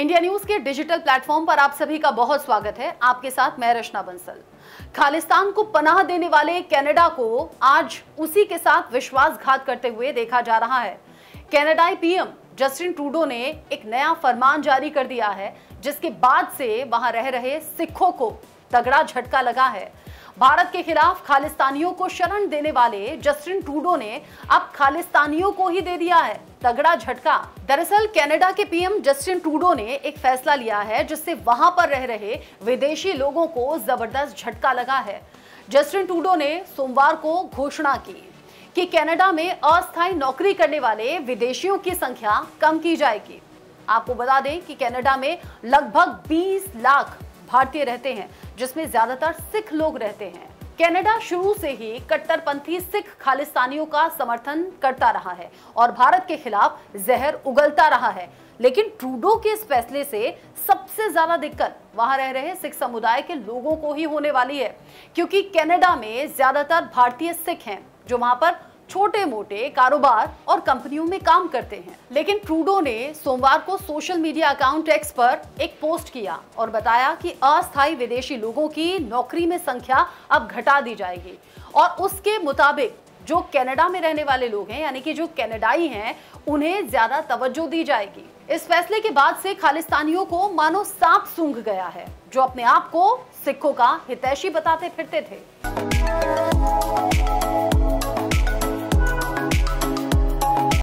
India news के digital platform पर आप सभी का बहुत स्वागत है। आपके साथ मैं रचना बंसल। खालिस्तान को पनाह देने वाले कनाडा को आज उसी के साथ विश्वासघात करते हुए देखा जा रहा है। कनाडाई पीएम जस्टिन ट्रूडो ने एक नया फरमान जारी कर दिया है, जिसके बाद से वहाँ रह रहे सिखों को तगड़ा झटका लगा है। भारत के खिलाफ खालिस्तानियों को शरण देने वाले जस्टिन ट्रूडो ने अब खालिस्तानियों को ही दे दिया है। तगड़ा झटका। दरअसल, कनाडा के पीएम जस्टिन ट्रूडो ने एक फैसला लिया है, जिससे वहाँ पर रह रहे विदेशी लोगों को ज़बरदस्त झटका लगा है। जस्टिन ट्रूडो ने सोमवार को घोषणा की कि कनाडा में अस्थायी नौकरी करने वाले विदेशियों की संख्या कम की जाएगी। आपको बता दें कि कनाडा में लगभग 20 लाख भारतीय रहते हैं, जिसमें ज़्यादातर सिख लोग रहते हैं। कनाडा शुरू से ही कट्टरपंथी सिख खालिस्तानियों का समर्थन करता रहा है और भारत के खिलाफ जहर उगलता रहा है। लेकिन ट्रूडो के इस फैसले से सबसे ज़्यादा दिक्कत वहाँ रह रहे सिख समुदाय के लोगों को ही होने वाली है, क्योंकि कनाडा में ज़्यादातर भारतीय सिख हैं जो वहाँ पर छोटे मोटे कारोबार और कंपनियों में काम करते हैं। लेकिन ट्रूडो ने सोमवार को सोशल मीडिया अकाउंट एक्स पर एक पोस्ट किया और बताया कि अस्थायी विदेशी लोगों की नौकरी में संख्या अब घटा दी जाएगी। और उसके मुताबिक जो कनाडा में रहने वाले लोग हैं, यानी कि जो कनाडाई हैं, उन्हें ज़्यादा तवज्जो दी जाएगी। इस फैसले के बाद से खालिस्तानियों को मानो सांप सूंघ गया है, जो अपने आप को सिखों का हितैषी बताते फिरते थे।